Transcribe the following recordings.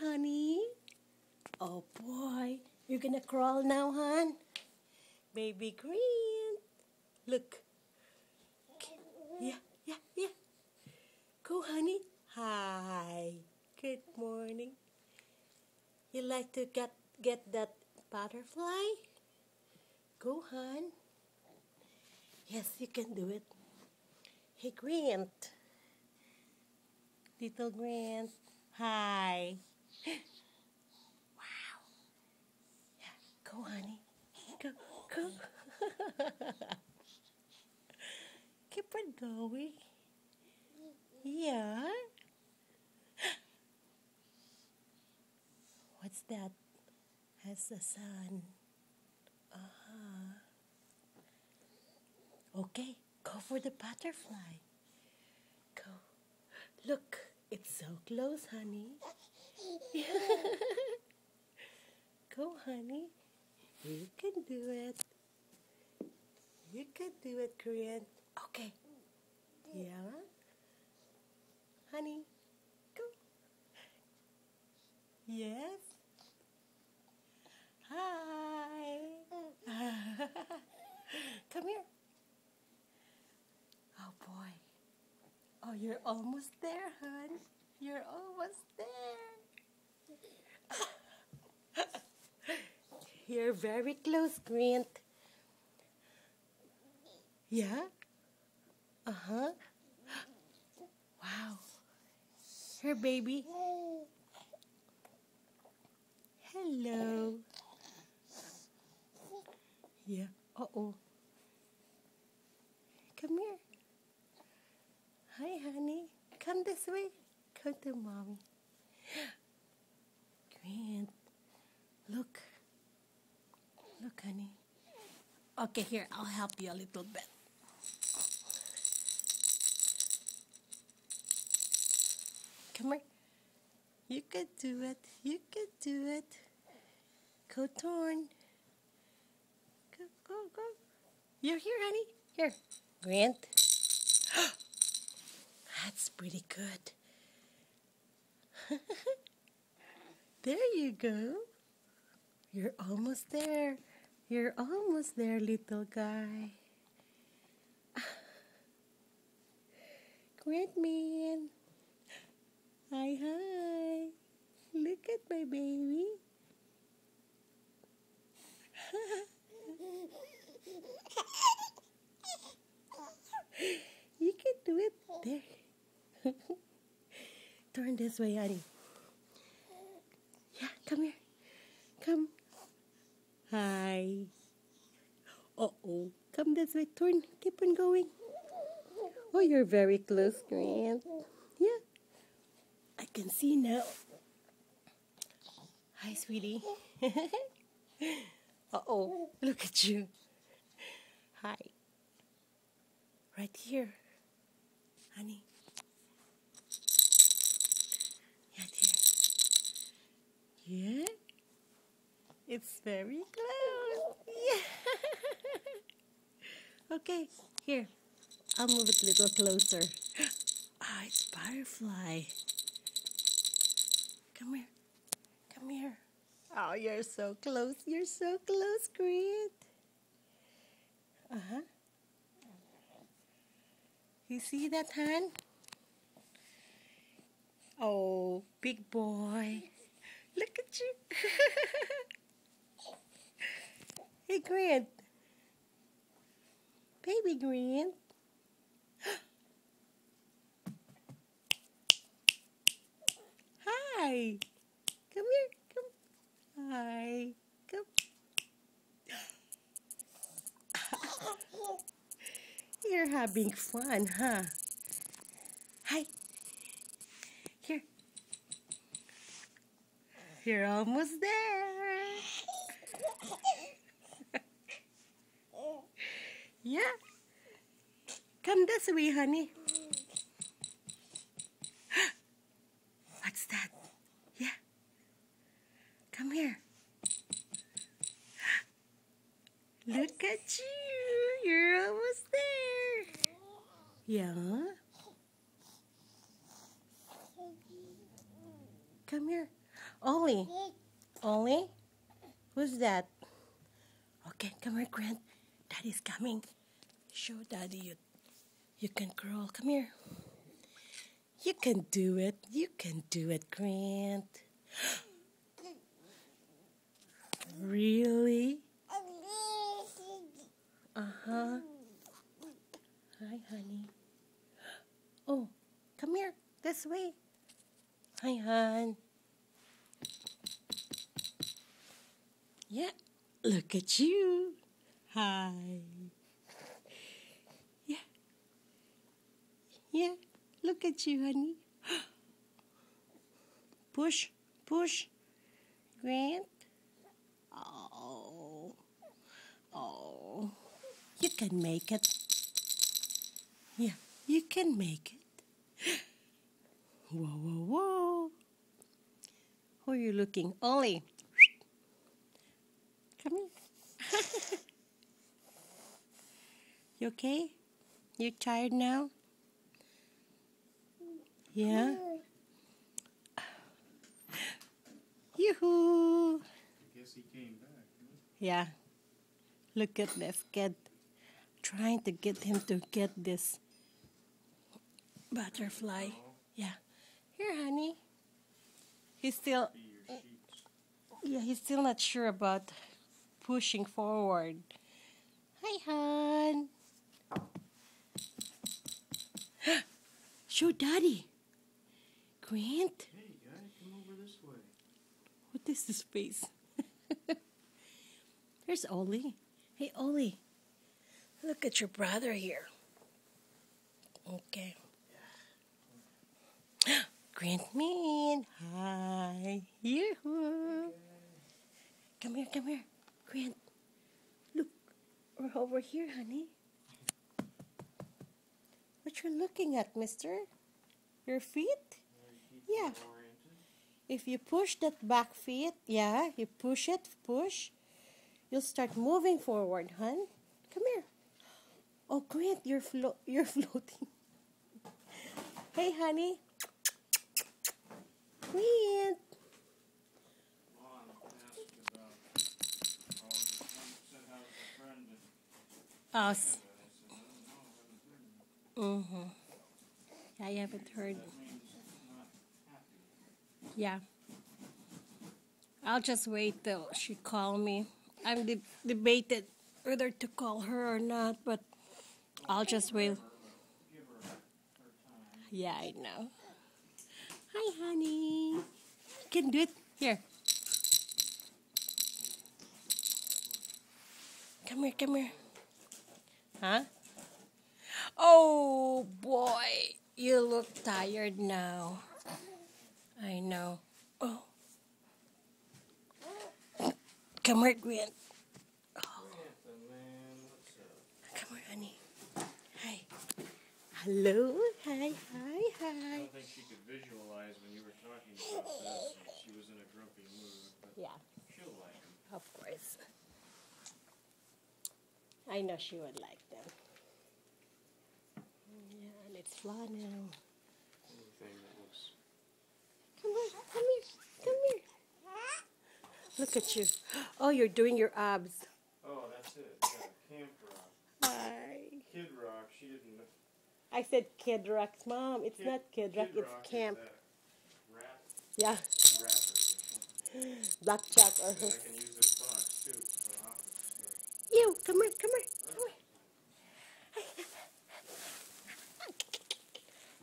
honey. Oh boy, you're gonna crawl now, hon. Baby Grant. Look. Yeah, yeah, yeah. Go, honey. Hi. Good morning. You like to get get that butterfly? Go, hon. Yes, you can do it. Hey, Grant. Little Grant. Hi. Wow. Yeah, go, honey. Go, go. Keep on going. Yeah. What's that? Has the sun. Uh-huh. Okay, go for the butterfly. Go. Look, it's so close, honey. go, honey. You can do it. You can do it, Korean. Okay. Yeah. Honey, go. Yes. Hi. Come here. Oh boy. Oh, you're almost there, hon. You're almost there. You're very close, Grant. Yeah? Uh huh. Wow. Here, baby. Hello. Yeah. Uh oh. Come here. Hi, honey. Come this way. Come to mommy. Grant. Look. Look, honey. Okay, here. I'll help you a little bit. Come here. You can do it. You can do it. Go torn. Go, go, go. You're here, honey. Here. Grant. That's pretty good. there you go. You're almost there. You're almost there, little guy. Great man. Hi, hi. Look at my baby. you can do it. There. Turn this way, honey. Yeah, come here. Come. Hi. Uh-oh. Turn. Keep on going. Oh, you're very close, Grant. Yeah. I can see now. Hi, sweetie. Uh-oh. Look at you. Hi. Right here. Honey. Yeah, dear. Yeah? It's very close. Yeah. Okay, here. I'll move it a little closer. Ah, it's butterfly. Come here. Come here. Oh, you're so close. You're so close, Grant. Uh-huh. You see that, hand? Oh, big boy. Look at you. hey, Grant. Baby Grant. Hi. Come here. Come. Hi. Come. You're having fun, huh? Hi. Here. You're almost there. Yeah. Come this way, honey. What's that? Yeah. Come here. Look at you. You're almost there. Yeah. Come here. Ollie. Ollie? Who's that? Okay, come here, Grant. Daddy's coming. Show Daddy you, you can crawl. Come here. You can do it. You can do it, Grant. really? Uh huh. Hi, honey. Oh, come here. This way. Hi, hon. Yeah, look at you. Hi. Yeah. Yeah, look at you, honey. Push, push. Grant. Oh. Oh. You can make it. Yeah, you can make it. Whoa, whoa, whoa. Who are you looking? Ollie. Come here. you okay? You tired now? Yeah? Yoo-hoo! Guess he came back. huh? Yeah. Look at this kid. Trying to get him to get this butterfly. Yeah. Here, honey. He's still, Be your uh, sheets. yeah, he's still not sure about pushing forward. Hi, hon. Show daddy. Grant, Hey, guy, come over this way. what is this face? There's Ollie. Hey, Ollie. Look at your brother here. Okay. Grant Mean. Hi. Yoo-hoo. Come here, come here. Grant. Look. We're over here, honey. What you looking at, mister? Your feet? Yeah. If you push that back feet, yeah, you push it, push, you'll start moving forward, hun. Come here. Oh, Grant, you're flo- you're floating. hey, honey. Grant. Oh, one said how's a Yeah. I'll just wait till she call me. I'm de- debated whether to call her or not, but I'll just wait. Yeah, I know. Hi, honey. You can do it. Here. Come here, come here. Huh? Oh, boy. You look tired now. I know. Oh. Come here, Grant. Anthem, man, what's? Come here, honey. Hi. Hello. Hi, hi, I hi. don't think she could visualize when you were talking about this. She was in a grumpy mood, but Yeah. she'll like him. Of course. I know she would like them. Yeah, and it's flannel. Anything that Come here, come here. Look at you. Oh, you're doing your abs. Oh, that's it. Yeah, Camp Rock. Hi. Kid Rock, she didn't. I said Kid Rock, Mom. It's Kid- not Kid Rock, it's Rock camp. Rap, Yeah, rapper blackjack or I can use this box too for office stuff. You, come here, come here, come here.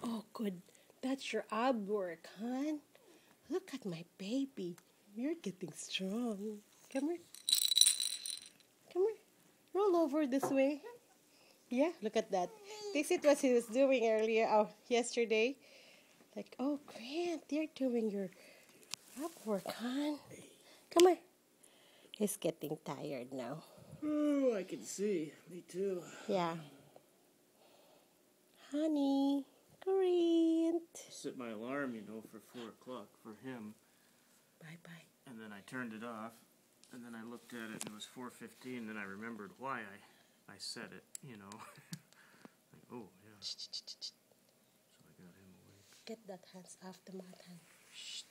Oh, good. That's your ab work, hon. Look at my baby. You're getting strong. Come here. Come here. Roll over this way. Yeah, look at that. This is what he was doing earlier, oh, yesterday. Like, oh, Grant, you're doing your ab work, hon. Come on. He's getting tired now. Oh, I can see. Me too. Yeah. Honey, Grant. Set my alarm, you know, for four o'clock for him, Bye bye. and then I turned it off, and then I looked at it, and it was four fifteen. Then I remembered why I, I set it. You know, like oh yeah. So I got him awake. Get that hands off the mat, hon. Shh.